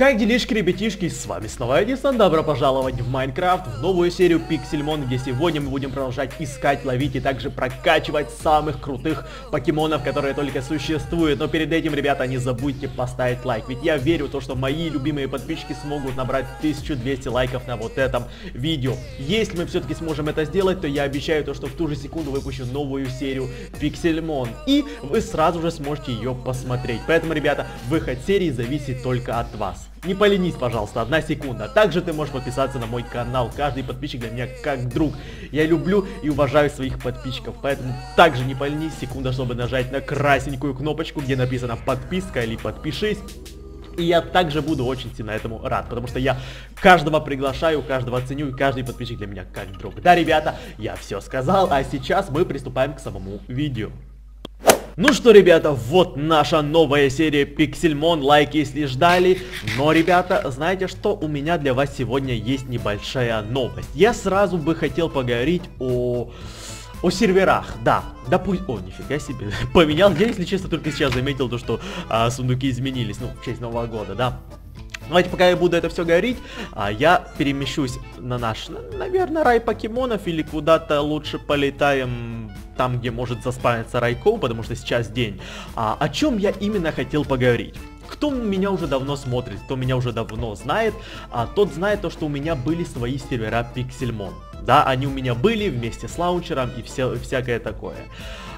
Как делишки, ребятишки, с вами снова Эдисон, добро пожаловать в Майнкрафт, в новую серию Пиксельмон, где сегодня мы будем продолжать искать, ловить и также прокачивать самых крутых покемонов, которые только существуют. Но перед этим, ребята, не забудьте поставить лайк, ведь я верю в то, что мои любимые подписчики смогут набрать 1200 лайков на вот этом видео. Если мы все-таки сможем это сделать, то я обещаю то, что в ту же секунду выпущу новую серию Пиксельмон, и вы сразу же сможете ее посмотреть. Поэтому, ребята, выход серии зависит только от вас. Не поленись, пожалуйста, одна секунда. Также ты можешь подписаться на мой канал. Каждый подписчик для меня как друг. Я люблю и уважаю своих подписчиков. Поэтому также не поленись, секунда, чтобы нажать на красненькую кнопочку, где написано подписка или подпишись. И я также буду очень сильно этому рад, потому что я каждого приглашаю, каждого ценю, и каждый подписчик для меня как друг. Да, ребята, я все сказал, а сейчас мы приступаем к самому видео. Ну что, ребята, вот наша новая серия Пиксельмон, лайк если ждали. Но, ребята, знаете что, у меня для вас сегодня есть небольшая новость. Я сразу бы хотел поговорить о... О серверах, да, допустим, о, нифига себе, поменял, я, если честно, только сейчас заметил то, что а, сундуки изменились, ну, в честь Нового года, да. Давайте, пока я буду это все говорить, а, я перемещусь на наш, наверное, рай покемонов или куда-то лучше полетаем там, где может заспавниться Райко, потому что сейчас день. А, о чем я именно хотел поговорить? Кто меня уже давно смотрит, кто меня уже давно знает, а, тот знает то, что у меня были свои сервера Pixelmon. Да, они у меня были вместе с лаунчером и все, всякое такое.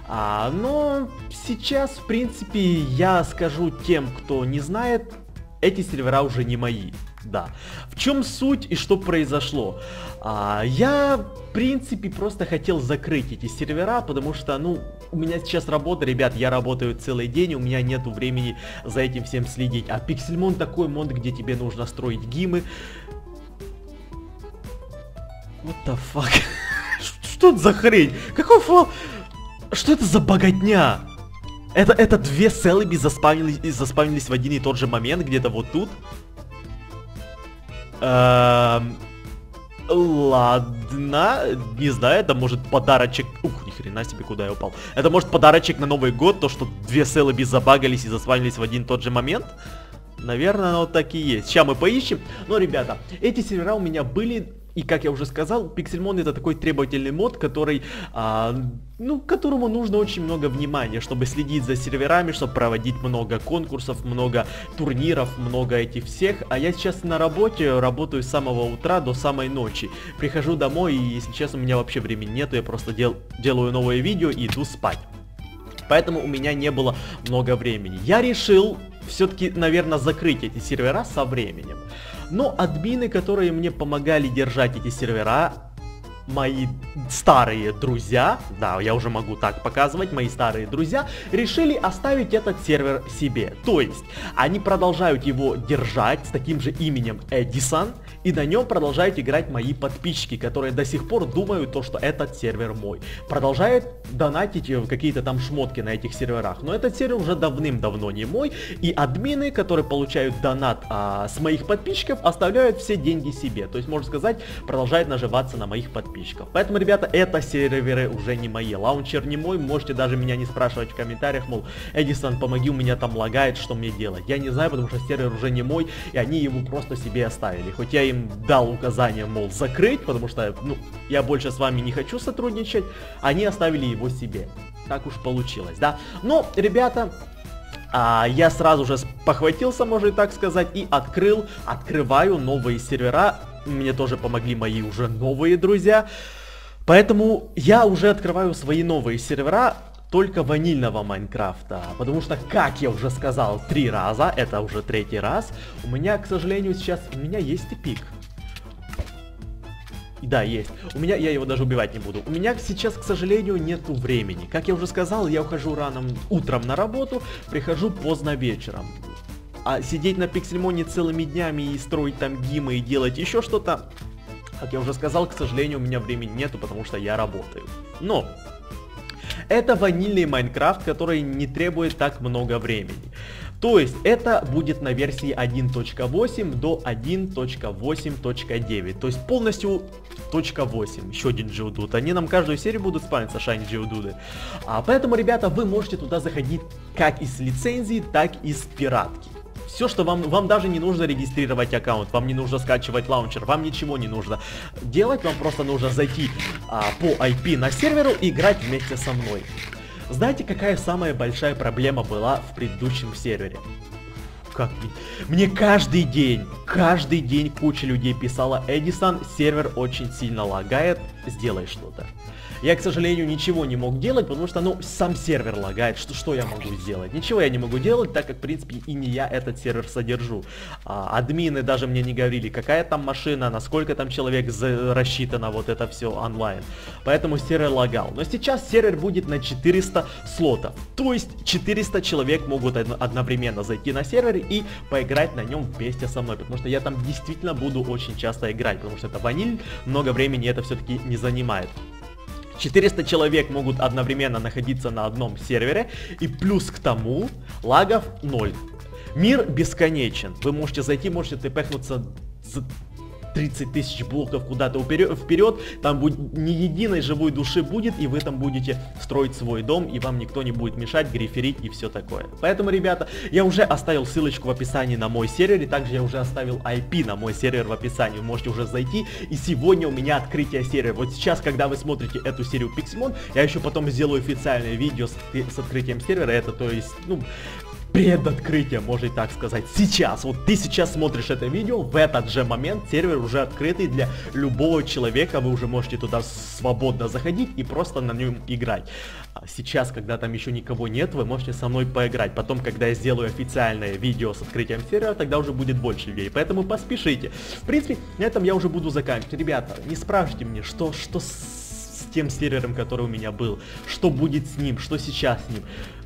А, но сейчас, в принципе, я скажу тем, кто не знает, эти сервера уже не мои. Да. В чем суть и что произошло? А, я, в принципе, просто хотел закрыть эти сервера, потому что, ну, у меня сейчас работа, ребят, я работаю целый день, у меня нету времени за этим всем следить. А Пиксельмон такой мод, где тебе нужно строить гимы. What the fuck? Что это за хрень? Какой флоу? Что это за богатня? Это, это две селеби заспавнились, заспавнились в один и тот же момент, где-то вот тут. Эм, ладно, не знаю, это может подарочек... Ух, ни хрена себе, куда я упал. Это может подарочек на Новый год, то, что две селеби забагались и заспавнились в один и тот же момент. Наверное, оно так и есть. Сейчас мы поищем. Но, ребята, эти сервера у меня были и как я уже сказал, Pixelmon это такой требовательный мод, который, а, ну, которому нужно очень много внимания, чтобы следить за серверами, чтобы проводить много конкурсов, много турниров, много этих всех. А я сейчас на работе, работаю с самого утра до самой ночи. Прихожу домой и, если честно, у меня вообще времени нету, я просто дел, делаю новое видео и иду спать. Поэтому у меня не было много времени. Я решил все-таки, наверное, закрыть эти сервера со временем. Но админы, которые мне помогали держать эти сервера, мои старые друзья, да, я уже могу так показывать, мои старые друзья, решили оставить этот сервер себе. То есть, они продолжают его держать с таким же именем Эдисон, и на нем продолжают играть мои подписчики, которые до сих пор думают то, что этот сервер мой. Продолжают донатить какие-то там шмотки на этих серверах, но этот сервер уже давным-давно не мой, и админы, которые получают донат а, с моих подписчиков, оставляют все деньги себе. То есть, можно сказать, продолжают наживаться на моих подписчиков. Поэтому, ребята, это серверы уже не мои. Лаунчер не мой, можете даже меня не спрашивать в комментариях, мол, Эдисон, помоги, у меня там лагает, что мне делать. Я не знаю, потому что сервер уже не мой, и они его просто себе оставили. Хоть я им дал указание, мол, закрыть, потому что, ну, я больше с вами не хочу сотрудничать, они оставили его себе. Так уж получилось, да. Но, ребята, а, я сразу же похватился, можно и так сказать, и открыл, открываю новые сервера. Мне тоже помогли мои уже новые друзья. Поэтому я уже открываю свои новые сервера только ванильного Майнкрафта. Потому что, как я уже сказал три раза, это уже третий раз, у меня, к сожалению, сейчас, у меня есть эпик. Да, есть. У меня, я его даже убивать не буду. У меня сейчас, к сожалению, нету времени. Как я уже сказал, я ухожу рано утром на работу, прихожу поздно вечером. А сидеть на Пиксельмоне целыми днями и строить там гимы и делать еще что-то, как я уже сказал, к сожалению, у меня времени нету, потому что я работаю. Но, это ванильный Майнкрафт, который не требует так много времени. То есть это будет на версии 1.8 до 1.8.9. То есть полностью точка 8. Еще один Geodude. Они нам каждую серию будут спамиться, Shiny Geodude. А, поэтому, ребята, вы можете туда заходить как из лицензии, так и с пиратки. Все, что вам, вам даже не нужно регистрировать аккаунт, вам не нужно скачивать лаунчер, вам ничего не нужно делать, вам просто нужно зайти а, по IP на серверу и играть вместе со мной. Знаете, какая самая большая проблема была в предыдущем сервере? Как мне каждый день, каждый день куча людей писала, Эдисон, сервер очень сильно лагает, сделай что-то. Я, к сожалению, ничего не мог делать, потому что, ну, сам сервер лагает. Что, что я могу сделать? Ничего я не могу делать, так как, в принципе, и не я этот сервер содержу. А, админы даже мне не говорили, какая там машина, насколько там человек рассчитано, вот это все онлайн. Поэтому сервер лагал. Но сейчас сервер будет на 400 слотов. То есть 400 человек могут одновременно зайти на сервер и поиграть на нем вместе со мной. Потому что я там действительно буду очень часто играть, потому что это ваниль, много времени это все-таки не занимает. 400 человек могут одновременно находиться на одном сервере, и плюс к тому лагов 0. Мир бесконечен. Вы можете зайти, можете тпхнуться 30 тысяч блоков куда-то вперед, там будет ни единой живой души будет, и вы там будете строить свой дом, и вам никто не будет мешать, гриферить и все такое. Поэтому, ребята, я уже оставил ссылочку в описании на мой сервер, и также я уже оставил IP на мой сервер в описании, вы можете уже зайти, и сегодня у меня открытие сервера. Вот сейчас, когда вы смотрите эту серию Pixelmon, я еще потом сделаю официальное видео с, с открытием сервера, это то есть, ну, предоткрытие, можно и так сказать. Сейчас, вот ты сейчас смотришь это видео, в этот же момент сервер уже открытый для любого человека, вы уже можете туда свободно заходить и просто на нем играть. А сейчас, когда там еще никого нет, вы можете со мной поиграть. Потом, когда я сделаю официальное видео с открытием сервера, тогда уже будет больше людей, поэтому поспешите. В принципе, на этом я уже буду заканчивать. Ребята, не спрашивайте мне, что, что с тем сервером, который у меня был, что будет с ним, что сейчас с ним.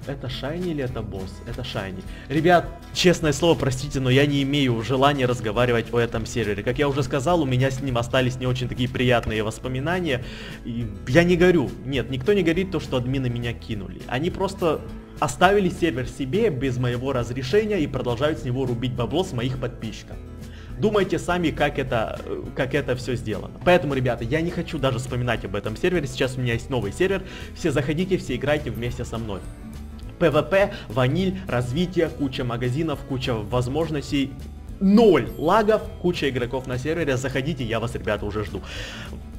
Это Шайни или это босс? Это Шайни. Ребят, честное слово, простите, но я не имею желания разговаривать о этом сервере. Как я уже сказал, у меня с ним остались не очень такие приятные воспоминания. И я не горю. Нет, никто не горит то, что админы меня кинули. Они просто оставили сервер себе без моего разрешения и продолжают с него рубить бабло с моих подписчиков. Думайте сами, как это, как это все сделано. Поэтому, ребята, я не хочу даже вспоминать об этом сервере. Сейчас у меня есть новый сервер. Все заходите, все играйте вместе со мной. PvP, ваниль, развитие, куча магазинов, куча возможностей, ноль лагов, куча игроков на сервере, заходите, я вас, ребята, уже жду.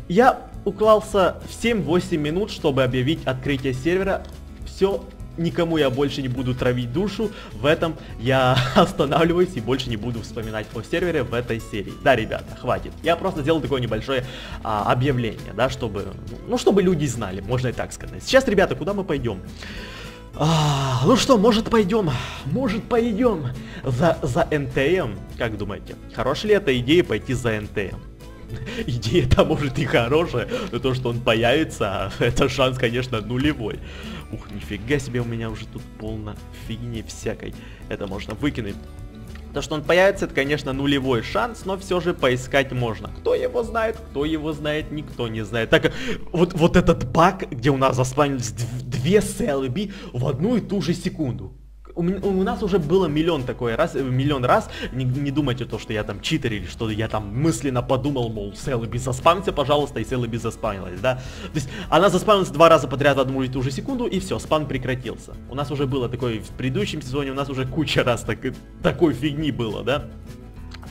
Я уклался в 7-8 минут, чтобы объявить открытие сервера. Все, никому я больше не буду травить душу, в этом я останавливаюсь и больше не буду вспоминать о сервере в этой серии. Да, ребята, хватит. Я просто сделал такое небольшое а, объявление, да, чтобы, ну, чтобы люди знали, можно и так сказать. Сейчас, ребята, куда мы пойдем? А, ну что, может пойдем? Может пойдем за, за НТМ? Как думаете, хорошая ли эта идея пойти за НТМ? Идея-то может и хорошая, но то, что он появится, это шанс, конечно, нулевой. Ух, нифига себе, у меня уже тут полно фигни всякой. Это можно выкинуть. То, что он появится, это, конечно, нулевой шанс, но все же поискать можно. Кто его знает, кто его знает, никто не знает. Так, вот, вот этот баг, где у нас заспанились две селби в одну и ту же секунду у, у нас уже было миллион такой раз, э, миллион раз, не, не думайте то, что я там читер или что я там мысленно подумал, мол, Селби заспамься, пожалуйста, и Селби заспамилась, да. То есть она заспамилась два раза подряд в одну и ту же секунду, и все, спам прекратился. У нас уже было такое в предыдущем сезоне, у нас уже куча раз так, такой фигни было, да.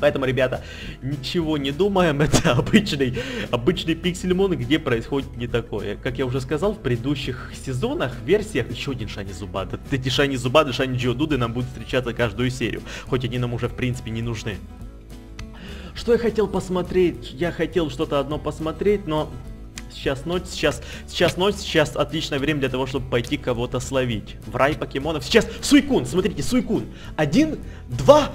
Поэтому, ребята, ничего не думаем, это обычный, обычный пиксельмон, где происходит не такое. Как я уже сказал, в предыдущих сезонах, версиях, еще один Шани Зубада. Эти Шани Зубады, Шани Джиодуды нам будут встречаться каждую серию, хоть они нам уже в принципе не нужны. Что я хотел посмотреть? Я хотел что-то одно посмотреть, но сейчас ночь, сейчас, сейчас ночь, сейчас отличное время для того, чтобы пойти кого-то словить. В рай покемонов. Сейчас Суйкун, смотрите, Суйкун. Один, два,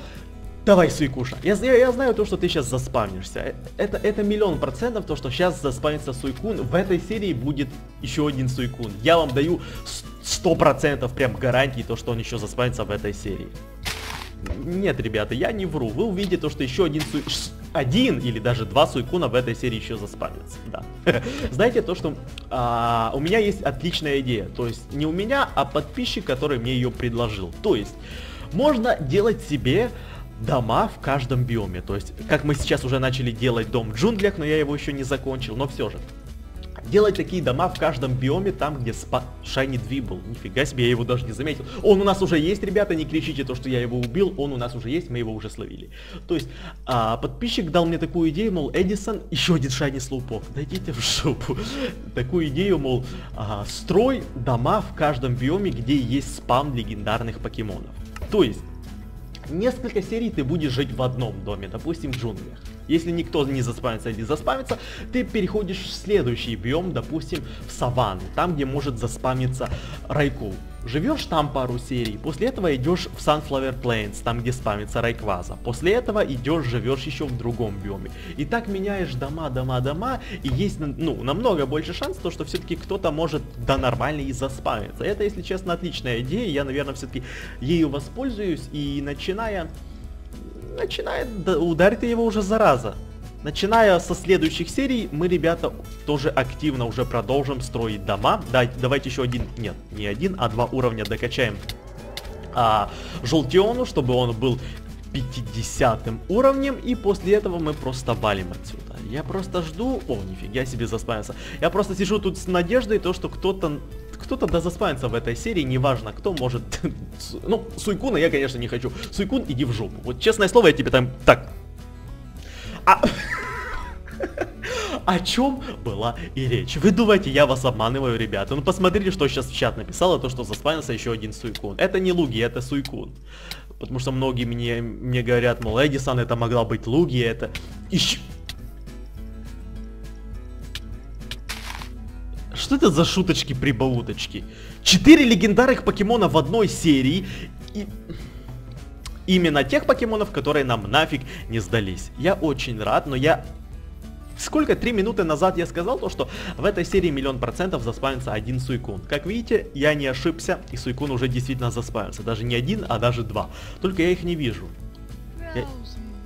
Давай, Суйкуша. Я, я, я знаю то, что ты сейчас заспавнишься. Это, это миллион процентов то, что сейчас заспавнится Суйкун. В этой серии будет еще один Суйкун. Я вам даю сто процентов прям гарантии то, что он еще заспавнится в этой серии. Нет, ребята, я не вру. Вы увидите то, что еще один суй... Один или даже два суйкуна в этой серии еще заспавнятся. Да. Знаете то, что а, у меня есть отличная идея. То есть не у меня, а подписчик, который мне ее предложил. То есть можно делать себе дома в каждом биоме. То есть, как мы сейчас уже начали делать дом в джунглях, но я его еще не закончил, но все же. делать такие дома в каждом биоме, там, где спа... Shiny Двибл. Нифига себе, я его даже не заметил. Он у нас уже есть, ребята, не кричите то, что я его убил, он у нас уже есть, мы его уже словили. То есть, а, подписчик дал мне такую идею, мол, Эдисон, еще один Shiny Слоупок, дойдите в шопу. Такую идею, мол, а, строй дома в каждом биоме, где есть спам легендарных покемонов. То есть, несколько серий ты будешь жить в одном доме, допустим, в джунглях. Если никто не заспамится или заспамится, ты переходишь в следующий биом, допустим, в саванну, там, где может заспамиться Райку. Живешь там пару серий, после этого идешь в Sunflower Plains, там где спамится Райкваза. После этого идешь, живешь еще в другом биоме. И так меняешь дома, дома, дома, и есть ну, намного больше шанс, то, что все-таки кто-то может да нормально и заспамиться. Это, если честно, отличная идея, я, наверное, все-таки ею воспользуюсь и начиная начинает ударить его уже зараза. Начиная со следующих серий, мы, ребята, тоже активно уже продолжим строить дома. Да, давайте еще один, нет, не один, а два уровня докачаем а, Желтиону, чтобы он был 50 уровнем, и после этого мы просто валим отсюда. Я просто жду... О, нифига себе заспавился. Я просто сижу тут с надеждой, то, что кто-то кто-то да заспавнится в этой серии, неважно кто может. ну, Суйкуна я, конечно, не хочу. Суйкун, иди в жопу. Вот честное слово, я тебе там... Так. А... О чем была и речь? Вы думаете, я вас обманываю, ребята? Ну посмотрите, что сейчас в чат написала, то, что заспавнился еще один Суйкун. Это не Луги, это Суйкун. Потому что многие мне, мне говорят, мол, Эдисон, это могла быть Луги, это... Ищ... Что это за шуточки-прибауточки? Четыре легендарных покемона в одной серии. И... Именно тех покемонов, которые нам нафиг не сдались. Я очень рад, но я... Сколько? Три минуты назад я сказал то, что в этой серии миллион процентов заспавнится один Суйкун. Как видите, я не ошибся, и Суйкун уже действительно заспавнился. Даже не один, а даже два. Только я их не вижу. Я...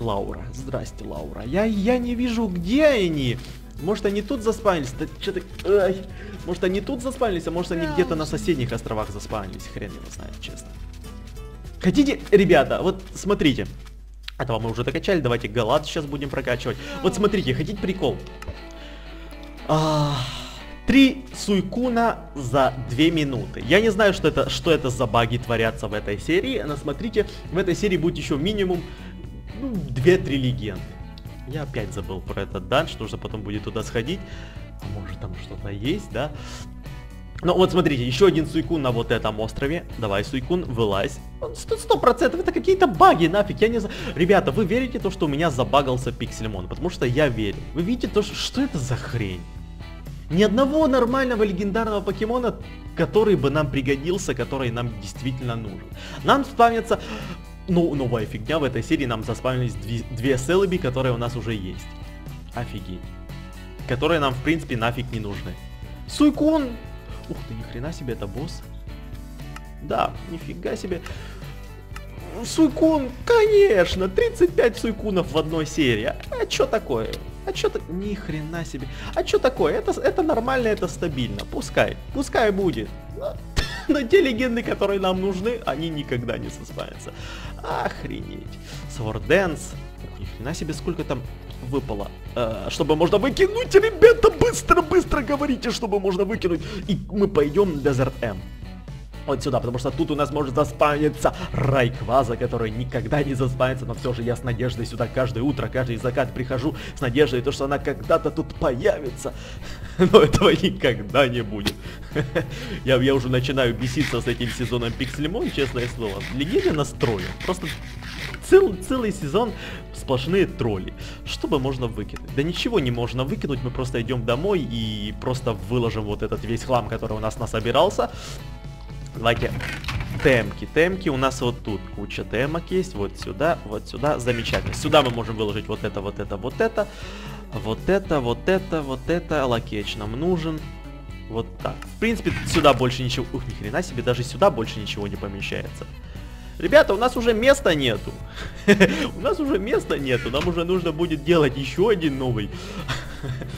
Лаура. Здрасте, Лаура. Я, я не вижу, где они. Может они тут заспавнились? Да что-то... Может они тут заспавнились, а может они где-то на соседних островах заспавнились. Хрен его знает, честно. Хотите, ребята, вот смотрите. Этого мы уже докачали, давайте Галат сейчас будем прокачивать. Вот смотрите, хотите прикол? А, три суйкуна за две минуты. Я не знаю, что это, что это за баги творятся в этой серии, но смотрите, в этой серии будет еще минимум ну, 2-3 легенды. Я опять забыл про этот данж, нужно потом будет туда сходить. А может там что-то есть, да? Ну вот смотрите, еще один Суйкун на вот этом острове. Давай, Суйкун, вылазь. Сто процентов это какие-то баги, нафиг, я не знаю. Ребята, вы верите то, что у меня забагался Пиксельмон? Потому что я верю. Вы видите то, что, что это за хрень? Ни одного нормального легендарного покемона, который бы нам пригодился, который нам действительно нужен. Нам вспомнится ну, новая фигня, в этой серии нам заспавнились две, две селеби, которые у нас уже есть. Офигеть. Которые нам, в принципе, нафиг не нужны. Суйкун! Ух ты, ни хрена себе, это босс. Да, нифига себе. Суйкун, конечно, 35 суйкунов в одной серии. А чё такое? А чё так? Ни хрена себе. А чё такое? Это, это нормально, это стабильно. Пускай. Пускай будет. Но те легенды, которые нам нужны, они никогда не составятся. Охренеть. Dance. Ни хрена себе, сколько там выпало. Э, чтобы можно выкинуть, ребята, быстро-быстро говорите, чтобы можно выкинуть. И мы пойдем Desert M вот сюда, потому что тут у нас может заспавниться Райкваза, который никогда не заспавнится, но все же я с надеждой сюда каждое утро, каждый закат прихожу с надеждой, то, что она когда-то тут появится. Но этого никогда не будет. я, я уже начинаю беситься с этим сезоном Пиксельмон, честное слово. Легенда настрою. Просто цел, целый сезон сплошные тролли. Что бы можно выкинуть? Да ничего не можно выкинуть, мы просто идем домой и просто выложим вот этот весь хлам, который у нас насобирался. Давайте темки. Темки у нас вот тут куча темок есть. Вот сюда, вот сюда. Замечательно. Сюда мы можем выложить вот это, вот это, вот это. Вот это, вот это, вот это. Лакеч нам нужен. Вот так. В принципе, сюда больше ничего... Ух, ни хрена себе, даже сюда больше ничего не помещается. Ребята, у нас уже места нету. у нас уже места нету. Нам уже нужно будет делать еще один новый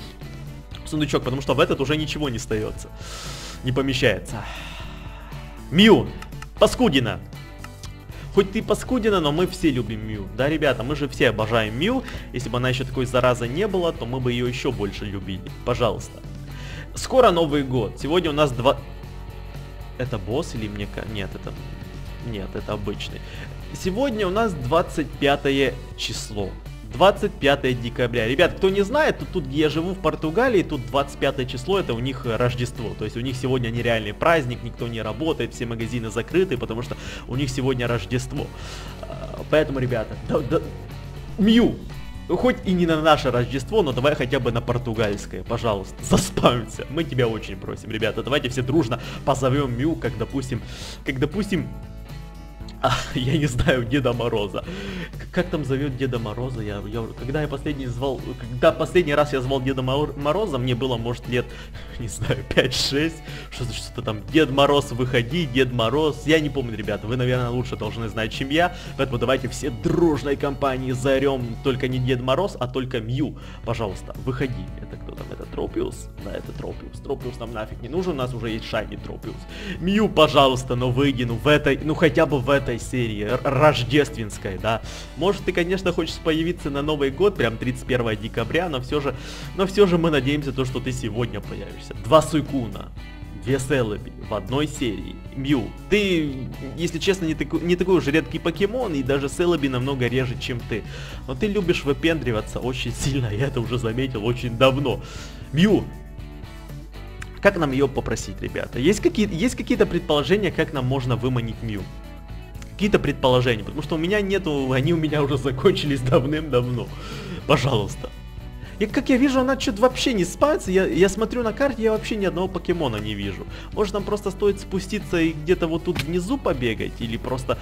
сундучок, потому что в этот уже ничего не остается. Не помещается. Мью, паскудина. Хоть ты паскудина, но мы все любим Мью. Да, ребята, мы же все обожаем Мью. Если бы она еще такой зараза не была, то мы бы ее еще больше любили. Пожалуйста. Скоро Новый год. Сегодня у нас два... Это босс или мне... Нет, это... Нет, это обычный. Сегодня у нас 25 число. 25 декабря. Ребят, кто не знает, то тут, где я живу в Португалии, тут 25 число, это у них Рождество. То есть у них сегодня нереальный праздник, никто не работает, все магазины закрыты, потому что у них сегодня Рождество. А, поэтому, ребята, да, да, Мью, хоть и не на наше Рождество, но давай хотя бы на португальское, пожалуйста, заспамимся. Мы тебя очень просим, ребята, давайте все дружно позовем Мью, как допустим, как допустим, а, я не знаю, Деда Мороза. Как там зовет Деда Мороза? Я, я, когда я последний звал, когда последний раз я звал Деда Мороза, мне было, может, лет, не знаю, 5-6. Что-то что там, Дед Мороз, выходи, Дед Мороз. Я не помню, ребята, вы, наверное, лучше должны знать, чем я. Поэтому давайте все дружной компании заорем только не Дед Мороз, а только Мью. Пожалуйста, выходи. Это кто там? Это Тропиус? Да, это Тропиус. Тропиус нам нафиг не нужен, у нас уже есть Шайни Тропиус. Мью, пожалуйста, но выйди, ну в этой, ну хотя бы в этой этой серии, рождественской, да. Может, ты, конечно, хочешь появиться на Новый год, прям 31 декабря, но все же, но все же мы надеемся, то, что ты сегодня появишься. Два Суйкуна, две Селеби в одной серии. Мью, ты, если честно, не такой, не такой уж редкий покемон, и даже Селеби намного реже, чем ты. Но ты любишь выпендриваться очень сильно, я это уже заметил очень давно. Мью, как нам ее попросить, ребята? Есть какие-то какие-то предположения, как нам можно выманить Мью? Какие-то предположения, потому что у меня нету, они у меня уже закончились давным-давно. Пожалуйста. И как я вижу, она что-то вообще не спается. Я, я смотрю на карте, я вообще ни одного покемона не вижу. Может нам просто стоит спуститься и где-то вот тут внизу побегать? Или просто...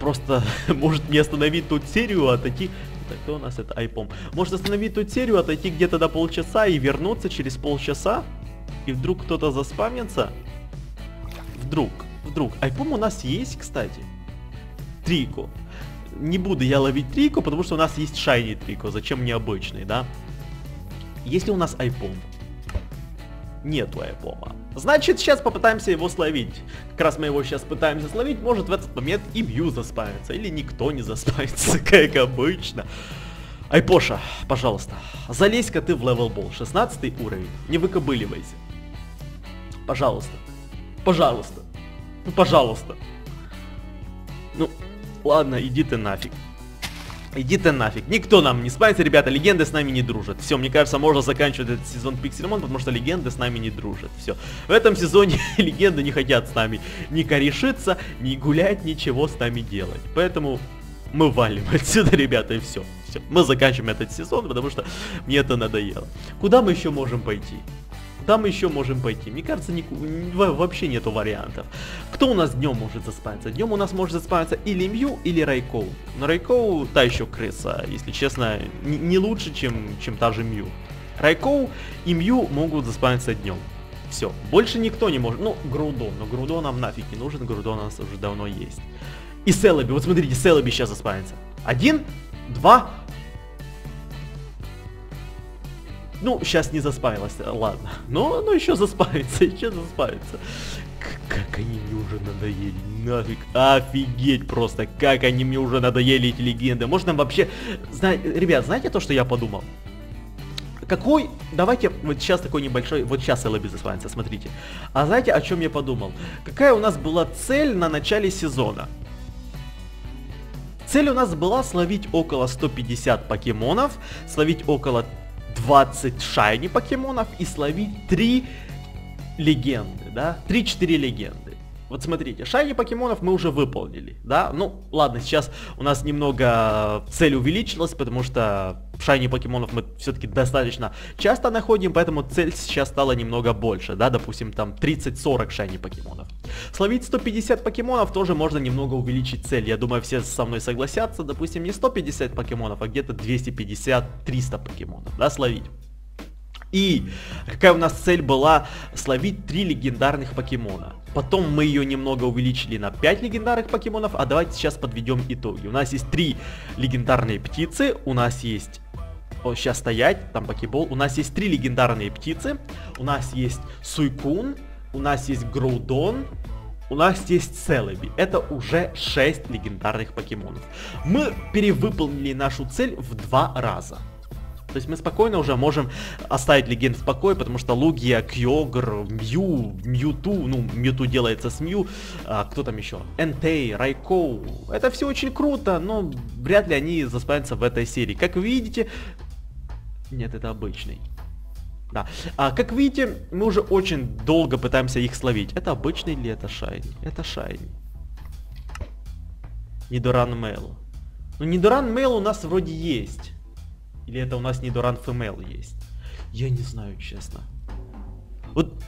Просто может не остановить тут серию, а отойти... Так, кто у нас это Айпом? Может остановить тут серию, отойти где-то до полчаса и вернуться через полчаса? И вдруг кто-то заспамнится? Вдруг, вдруг. Айпом у нас есть, кстати. Трико. Не буду я ловить Трико, потому что у нас есть Шайни Трико, зачем мне обычный, да? Если у нас Айпом. Нету Айпома. Значит, сейчас попытаемся его словить. Как раз мы его сейчас пытаемся словить, может в этот момент и Mew заспавнится, или никто не заспавнится, как обычно. Айпоша, пожалуйста, залезь-ка ты в level ball, 16 уровень, не выкобыливайся. Пожалуйста, пожалуйста, ну пожалуйста. Ну, Ладно, иди ты нафиг. Иди ты нафиг. Никто нам не спавнится, ребята, легенды с нами не дружат. Все, мне кажется, можно заканчивать этот сезон Pixelmon, потому что легенды с нами не дружат. Все. В этом сезоне легенды не хотят с нами ни корешиться, ни гулять, ничего с нами делать. Поэтому мы валим отсюда, ребята, и все. Все. Мы заканчиваем этот сезон, потому что мне это надоело. Куда мы еще можем пойти? Мы еще можем пойти? Мне кажется, ни, вообще нету вариантов. Кто у нас днем может заспавиться? Днем у нас может заспавиться или Мью, или Райкоу. Но Райкоу та еще крыса, если честно, не, лучше, чем, чем та же Мью. Райкоу и Мью могут заспавиться днем. Все, больше никто не может. Ну, Грудон, но Грудон нам нафиг не нужен, Грудон у нас уже давно есть. И Селоби, вот смотрите, Селоби сейчас заспавится. Один, два, Ну, сейчас не заспавилась, ладно. Но оно еще заспавится, еще заспавится. Как они мне уже надоели, нафиг, офигеть просто, как они мне уже надоели эти легенды. Можно вообще, зна... ребят, знаете то, что я подумал? Какой, давайте, вот сейчас такой небольшой, вот сейчас Элоби засванится, смотрите. А знаете, о чем я подумал? Какая у нас была цель на начале сезона? Цель у нас была словить около 150 покемонов, словить около 20 шайни покемонов и словить 3 легенды, да? 3-4 легенды. Вот смотрите, шайни покемонов мы уже выполнили, да? Ну, ладно, сейчас у нас немного цель увеличилась, потому что шайни покемонов мы все-таки достаточно часто находим, поэтому цель сейчас стала немного больше, да? Допустим, там 30-40 шайни покемонов. Словить 150 покемонов тоже можно немного увеличить цель. Я думаю, все со мной согласятся. Допустим, не 150 покемонов, а где-то 250-300 покемонов, да, словить. И какая у нас цель была словить 3 легендарных покемона. Потом мы ее немного увеличили на 5 легендарных покемонов, а давайте сейчас подведем итоги. У нас есть 3 легендарные птицы, у нас есть... Сейчас стоять, там покебол. У нас есть 3 легендарные птицы, у нас есть Суйкун, у нас есть Гроудон, у нас есть Селеби. Это уже 6 легендарных покемонов. Мы перевыполнили нашу цель в два раза. То есть мы спокойно уже можем оставить легенд в покое, потому что Лугия, Кьогр, Мью, Мьюту, ну, Мьюту делается с Мью, а, кто там еще? Энтей, Райкоу. Это все очень круто, но вряд ли они заспавнятся в этой серии. Как вы видите... Нет, это обычный. Да. А, как видите, мы уже очень долго пытаемся их словить. Это обычный или это шайни? Это шайни. Нидоран Мейл. Ну, Нидоран Мейл у нас вроде есть. Или это у нас не Доран ФМЛ есть? Я не знаю, честно. Вот,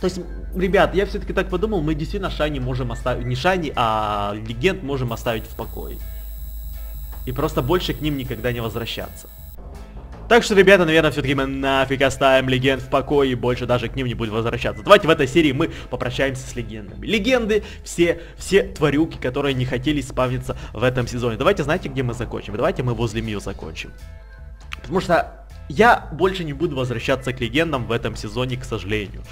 то есть, ребят, я все-таки так подумал, мы действительно Шайни можем оставить, не Шайни, а Легенд можем оставить в покое. И просто больше к ним никогда не возвращаться. Так что, ребята, наверное, все-таки мы нафиг оставим легенд в покое и больше даже к ним не будем возвращаться. Давайте в этой серии мы попрощаемся с легендами. Легенды, все, все тварюки, которые не хотели спавниться в этом сезоне. Давайте, знаете, где мы закончим? Давайте мы возле Мию закончим. Потому что я больше не буду возвращаться к легендам в этом сезоне, к сожалению.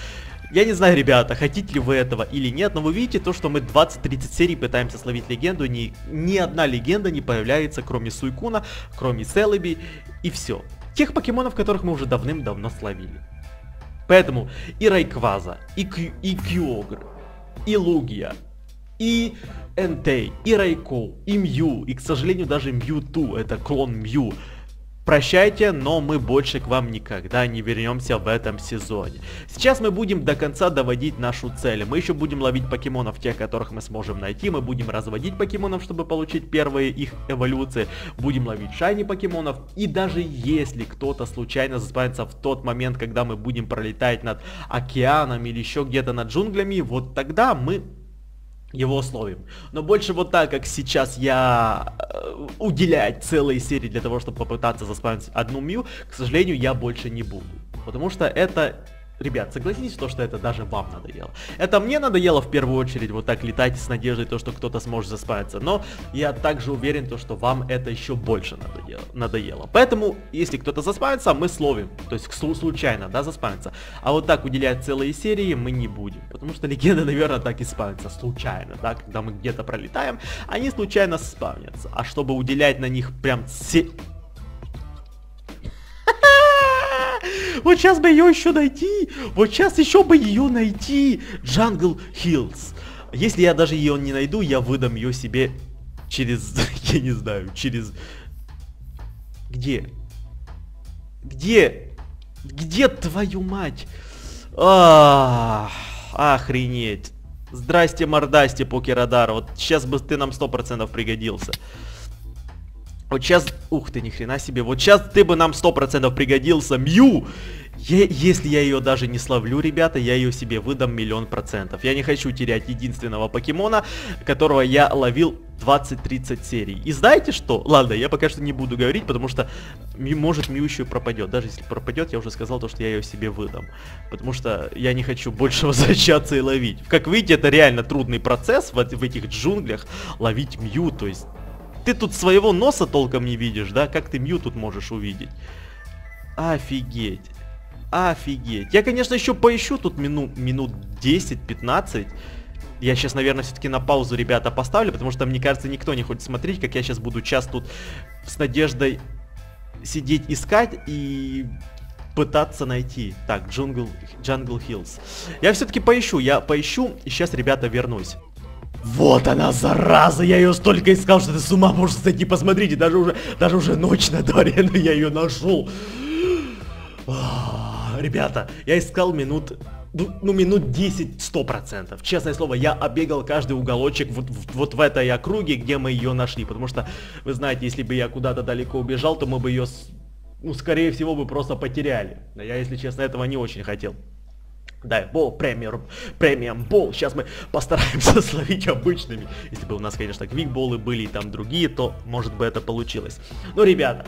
Я не знаю, ребята, хотите ли вы этого или нет, но вы видите то, что мы 20-30 серий пытаемся словить легенду, ни, ни одна легенда не появляется, кроме Суйкуна, кроме Селеби, и все. Тех покемонов, которых мы уже давным-давно словили. Поэтому и Райкваза, и, Кью, и Кьогр, и Лугия, и Энтей, и Райкоу, и Мью, и, к сожалению, даже Мьюту, это клон Мью, Прощайте, но мы больше к вам никогда не вернемся в этом сезоне. Сейчас мы будем до конца доводить нашу цель. Мы еще будем ловить покемонов, тех, которых мы сможем найти. Мы будем разводить покемонов, чтобы получить первые их эволюции. Будем ловить шайни покемонов. И даже если кто-то случайно заспавнится в тот момент, когда мы будем пролетать над океаном или еще где-то над джунглями, вот тогда мы его условиям. Но больше вот так, как сейчас я э, уделять целые серии для того, чтобы попытаться заспавнить одну Мью, к сожалению, я больше не буду. Потому что это Ребят, согласитесь, то, что это даже вам надоело. Это мне надоело в первую очередь вот так летать с надеждой, то, что кто-то сможет заспавиться. Но я также уверен, то, что вам это еще больше надоело. надоело. Поэтому, если кто-то заспавится, мы словим. То есть случайно, да, заспавится. А вот так уделять целые серии мы не будем. Потому что легенды, наверное, так и спавнятся случайно, да, когда мы где-то пролетаем, они случайно спавнятся. А чтобы уделять на них прям все Вот сейчас бы ее еще найти. Вот сейчас еще бы ее найти. Джангл Хиллз. Если я даже ее не найду, я выдам ее себе через, я не знаю, через... Где? Где? Где твою мать? А, охренеть. Здрасте, мордасте, покерадар. Вот сейчас бы ты нам 100% пригодился. Вот сейчас... Ух ты, ни хрена себе. Вот сейчас ты бы нам 100% пригодился. Мью! Е если я ее даже не словлю, ребята, я ее себе выдам миллион процентов. Я не хочу терять единственного покемона, которого я ловил 20-30 серий. И знаете что? Ладно, я пока что не буду говорить, потому что может Мью еще пропадет. Даже если пропадет, я уже сказал то, что я ее себе выдам. Потому что я не хочу больше возвращаться и ловить. Как видите, это реально трудный процесс в, в этих джунглях ловить Мью. То есть ты тут своего носа толком не видишь, да? Как ты Мью тут можешь увидеть? Офигеть. Офигеть. Я, конечно, еще поищу тут минут, минут 10-15. Я сейчас, наверное, все-таки на паузу, ребята, поставлю, потому что, мне кажется, никто не хочет смотреть, как я сейчас буду час тут с надеждой сидеть, искать и пытаться найти. Так, Jungle, Jungle Hills. Я все-таки поищу, я поищу, и сейчас, ребята, вернусь. Вот она, зараза, я ее столько искал, что ты с ума можешь сойти, посмотрите, даже уже, даже уже ночь на дворе, но я ее нашел. Ребята, я искал минут ну, ну минут 10 сто процентов. Честное слово, я обегал каждый уголочек вот, вот в этой округе, где мы ее нашли. Потому что, вы знаете, если бы я куда-то далеко убежал, то мы бы ее, ну, скорее всего, бы просто потеряли. Я, если честно, этого не очень хотел. Да, бол, премиум, премиум бол. Сейчас мы постараемся словить обычными. Если бы у нас, конечно, квикболы были и там другие, то, может бы, это получилось. Ну, ребята,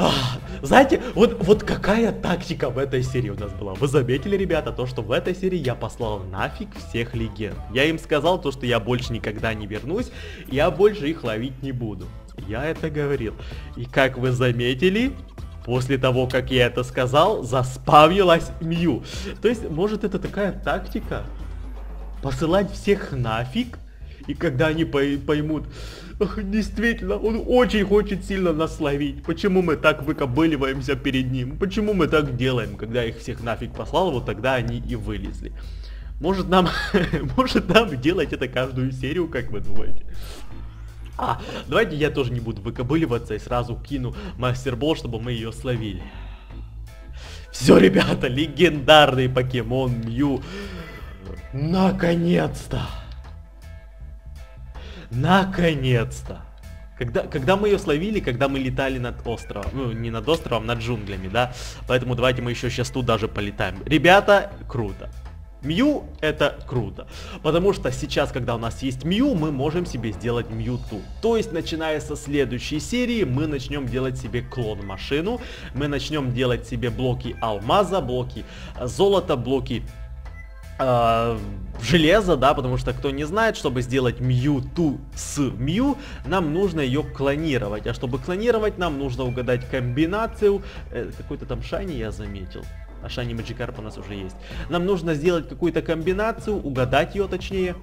Ах, знаете, вот, вот какая тактика в этой серии у нас была. Вы заметили, ребята, то, что в этой серии я послал нафиг всех легенд. Я им сказал то, что я больше никогда не вернусь, я больше их ловить не буду. Я это говорил. И как вы заметили, После того, как я это сказал, заспавнилась Мью. То есть, может это такая тактика? Посылать всех нафиг? И когда они поймут, Действительно, он очень хочет сильно нас словить. Почему мы так выкобыливаемся перед ним? Почему мы так делаем? Когда их всех нафиг послал, вот тогда они и вылезли. Может нам, может нам делать это каждую серию, как вы думаете? Давайте я тоже не буду выкобыливаться и сразу кину мастербол, чтобы мы ее словили. Все, ребята, легендарный покемон Мью. Наконец-то! Наконец-то! Когда, когда мы ее словили, когда мы летали над островом, ну не над островом, над джунглями, да, поэтому давайте мы еще сейчас тут даже полетаем. Ребята, круто. Мью это круто, потому что сейчас, когда у нас есть Мью, мы можем себе сделать Мьюту. То есть, начиная со следующей серии, мы начнем делать себе клон-машину, мы начнем делать себе блоки алмаза, блоки золота, блоки э, железа, да, потому что кто не знает, чтобы сделать Mewtwo с Mew, нам нужно ее клонировать, а чтобы клонировать, нам нужно угадать комбинацию, э, какой-то там shiny я заметил, а shiny Magikarp у нас уже есть. Нам нужно сделать какую-то комбинацию, угадать ее точнее.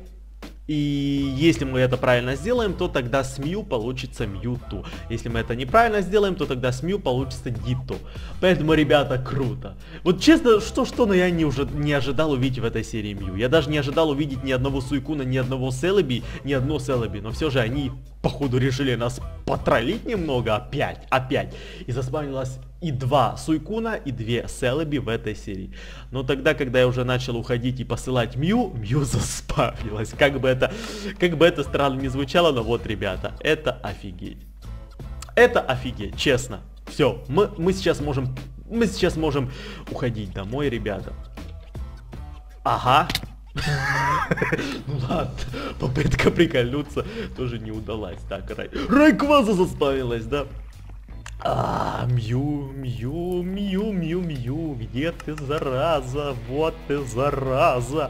И если мы это правильно сделаем, то тогда с Mew получится Mewtwo. Если мы это неправильно сделаем, то тогда с Mew получится Ditto. Поэтому, ребята, круто. Вот честно, что-что, но я не, уже не ожидал увидеть в этой серии Мью. Я даже не ожидал увидеть ни одного Суйкуна, ни одного Селеби, ни одно Селеби. Но все же они, походу, решили нас потроллить немного опять, опять. И заспавнилось и два Суйкуна, и две Селеби в этой серии. Но тогда, когда я уже начал уходить и посылать Мью, Мью заспавнилась. Как бы это, как бы это странно не звучало, но вот, ребята, это офигеть. Это офигеть, честно. Все, мы, мы сейчас можем, мы сейчас можем уходить домой, ребята. Ага. Ну ладно, попытка прикольнуться тоже не удалась. Так, Рай... Райкваза заспавилась, да? А, Мью, Мью, Мью, Мью, Мью, где ты, зараза? Вот ты, зараза.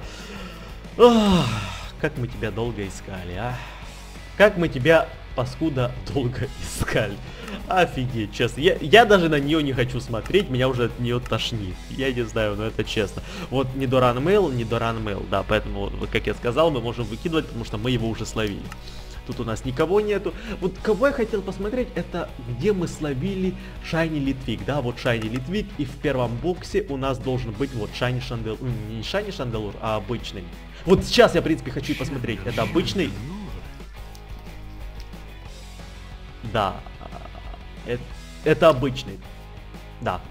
Как мы тебя долго искали, а? Как мы тебя, паскуда, долго искали. Офигеть, честно. Я, я даже на нее не хочу смотреть, меня уже от нее тошнит. Я не знаю, но это честно. Вот не Доран Мейл, не Доран Мейл, да, поэтому, вот, как я сказал, мы можем выкидывать, потому что мы его уже словили. Тут у нас никого нету. Вот кого я хотел посмотреть, это где мы словили Шайни Литвик. Да, вот Шайни Литвик. И в первом боксе у нас должен быть вот Шайни Шандел... Не Шайни Шанделур, а обычный. Вот сейчас я, в принципе, хочу посмотреть. Это обычный. Да. Это, это обычный. Да.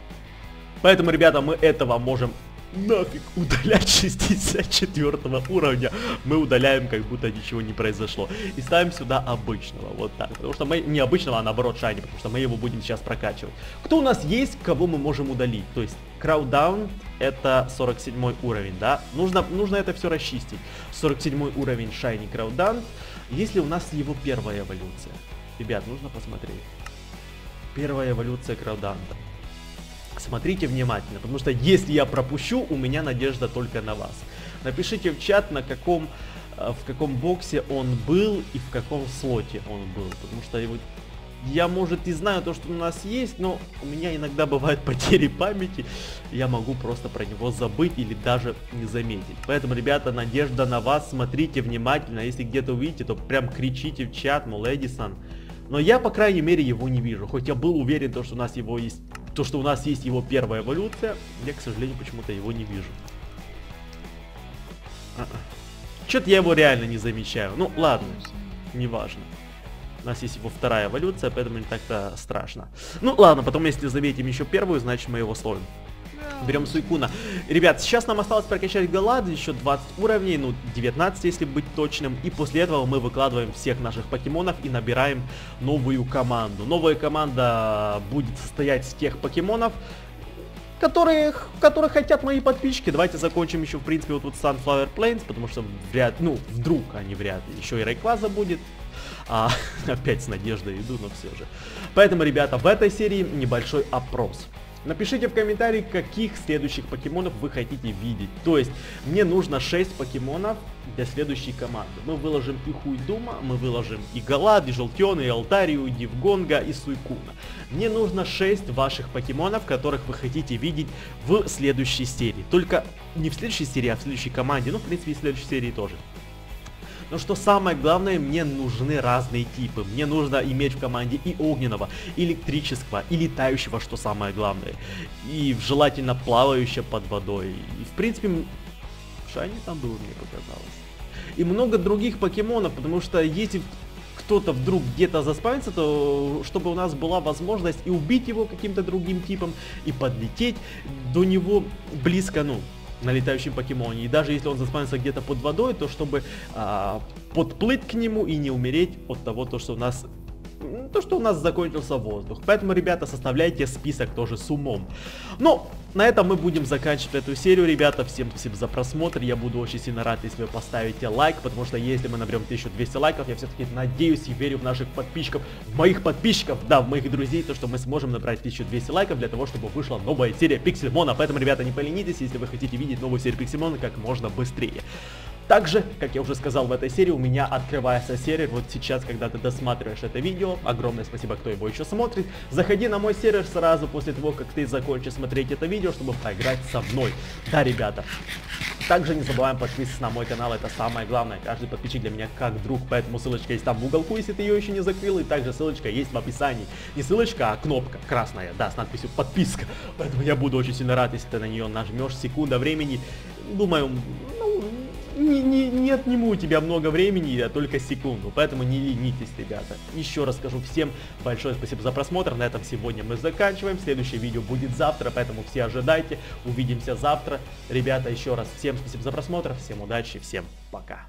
Поэтому, ребята, мы этого можем нафиг удалять 64 уровня. Мы удаляем, как будто ничего не произошло. И ставим сюда обычного, вот так. Потому что мы, не обычного, а наоборот шайни, потому что мы его будем сейчас прокачивать. Кто у нас есть, кого мы можем удалить? То есть, крауддаун это 47 уровень, да? Нужно, нужно это все расчистить. 47 уровень шайни крауддаун. Если у нас его первая эволюция. Ребят, нужно посмотреть. Первая эволюция крауддаунта смотрите внимательно, потому что если я пропущу, у меня надежда только на вас. Напишите в чат, на каком, э, в каком боксе он был и в каком слоте он был, потому что его я, может, и знаю то, что у нас есть, но у меня иногда бывают потери памяти, я могу просто про него забыть или даже не заметить. Поэтому, ребята, надежда на вас, смотрите внимательно, если где-то увидите, то прям кричите в чат, мол, Эдисон. Но я, по крайней мере, его не вижу, хоть я был уверен, то, что у нас его есть то, что у нас есть его первая эволюция, я, к сожалению, почему-то его не вижу. А -а. Что-то я его реально не замечаю. Ну, ладно, неважно. У нас есть его вторая эволюция, поэтому не так-то страшно. Ну, ладно, потом, если заметим еще первую, значит мы его словим. Берем Суйкуна. Ребят, сейчас нам осталось прокачать Галад, еще 20 уровней, ну 19, если быть точным. И после этого мы выкладываем всех наших покемонов и набираем новую команду. Новая команда будет состоять из тех покемонов, которые, которые хотят мои подписчики. Давайте закончим еще, в принципе, вот тут Sunflower Plains, потому что вряд, ну, вдруг, не вряд ли, еще и Рейкваза будет. А, опять с надеждой иду, но все же. Поэтому, ребята, в этой серии небольшой опрос. Напишите в комментарии, каких следующих покемонов вы хотите видеть. То есть, мне нужно 6 покемонов для следующей команды. Мы выложим и Хуйдума, мы выложим и Галад, и Желтена, и Алтарию, и Дивгонга, и Суйкуна. Мне нужно 6 ваших покемонов, которых вы хотите видеть в следующей серии. Только не в следующей серии, а в следующей команде. Ну, в принципе, и в следующей серии тоже. Но что самое главное, мне нужны разные типы. Мне нужно иметь в команде и огненного, и электрического, и летающего, что самое главное. И желательно плавающего под водой. И в принципе, Шайни там был, мне показалось. И много других покемонов, потому что если кто-то вдруг где-то заспавнится, то чтобы у нас была возможность и убить его каким-то другим типом, и подлететь до него близко, ну, на летающем покемоне. И даже если он заспавнится где-то под водой, то чтобы а, подплыть к нему и не умереть от того, то, что у нас то, что у нас закончился воздух. Поэтому, ребята, составляйте список тоже с умом. Но на этом мы будем заканчивать эту серию, ребята. Всем спасибо за просмотр. Я буду очень сильно рад, если вы поставите лайк, потому что если мы наберем 1200 лайков, я все-таки надеюсь и верю в наших подписчиков, в моих подписчиков, да, в моих друзей, то, что мы сможем набрать 1200 лайков для того, чтобы вышла новая серия Пиксельмона. Поэтому, ребята, не поленитесь, если вы хотите видеть новую серию Пиксельмона как можно быстрее. Также, как я уже сказал в этой серии, у меня открывается сервер. Вот сейчас, когда ты досматриваешь это видео, огромное спасибо, кто его еще смотрит. Заходи на мой сервер сразу после того, как ты закончишь смотреть это видео, чтобы поиграть со мной. Да, ребята. Также не забываем подписываться на мой канал, это самое главное. Каждый подписчик для меня как друг, поэтому ссылочка есть там в уголку, если ты ее еще не закрыл. И также ссылочка есть в описании. Не ссылочка, а кнопка красная, да, с надписью подписка. Поэтому я буду очень сильно рад, если ты на нее нажмешь. Секунда времени. Думаю, не, не, не отниму у тебя много времени, а только секунду, поэтому не ленитесь, ребята. Еще раз скажу всем большое спасибо за просмотр, на этом сегодня мы заканчиваем, следующее видео будет завтра, поэтому все ожидайте, увидимся завтра. Ребята, еще раз всем спасибо за просмотр, всем удачи, всем пока.